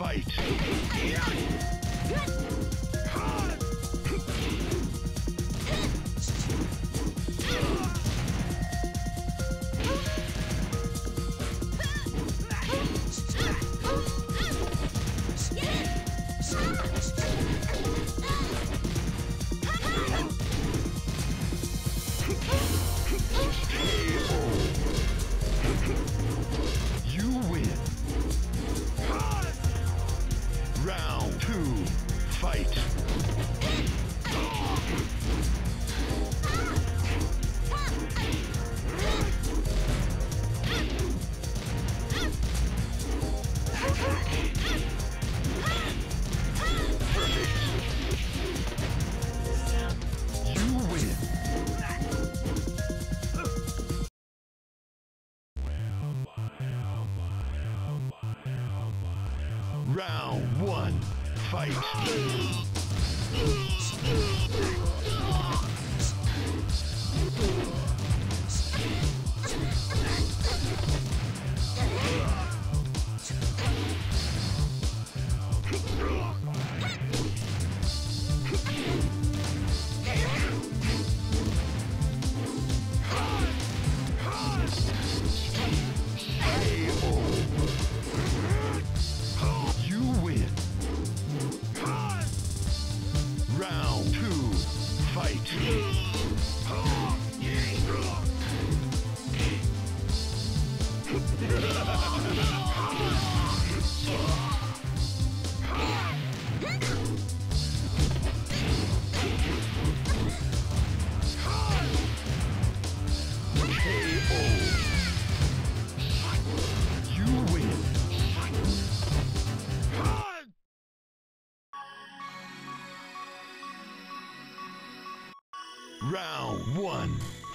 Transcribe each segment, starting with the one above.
fight. Round one, fight. Round two, fight! Oh,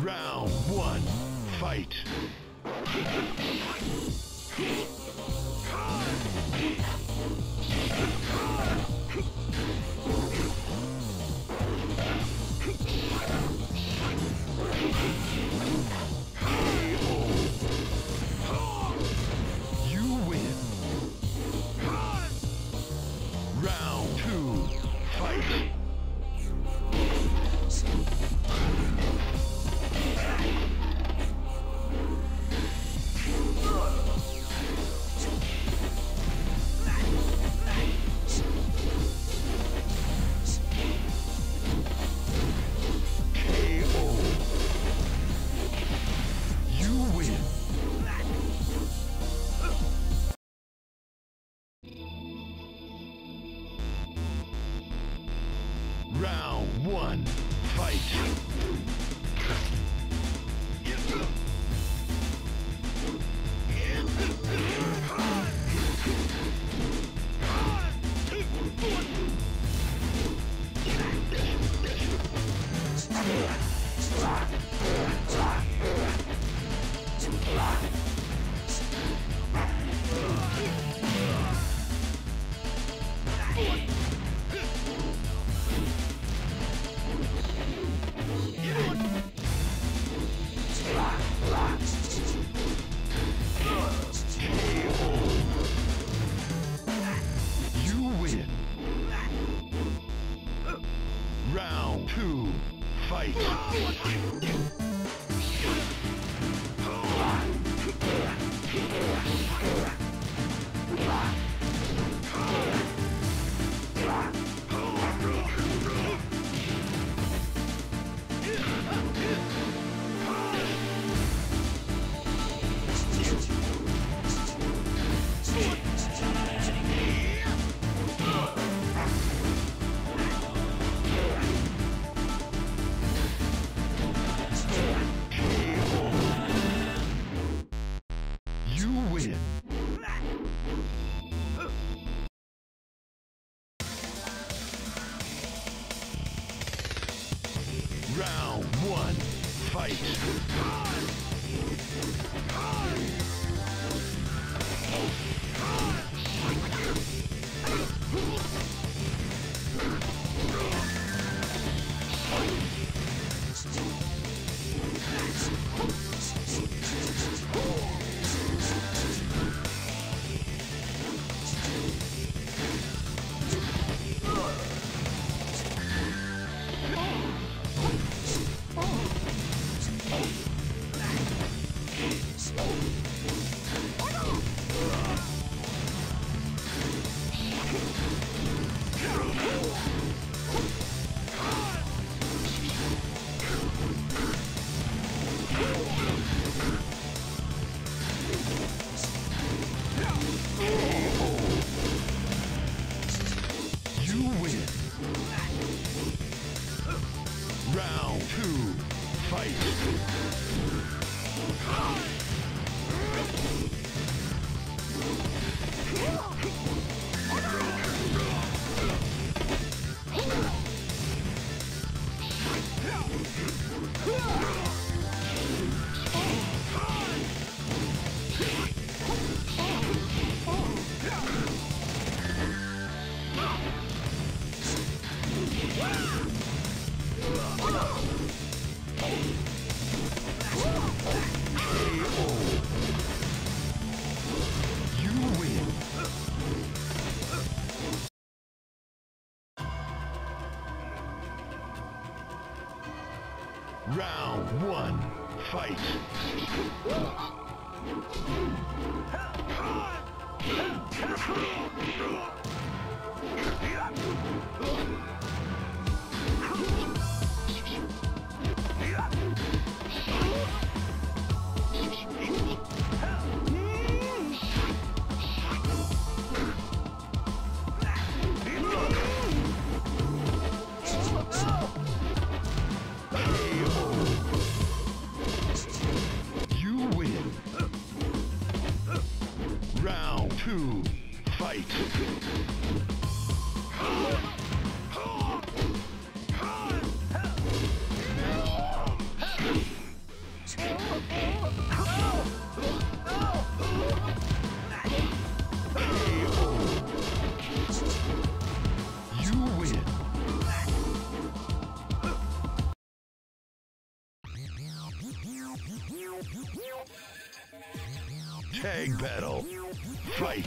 Round one, fight. Round two, fight! Fight. Round two, fight. Round one, fight. Tag battle. Fight.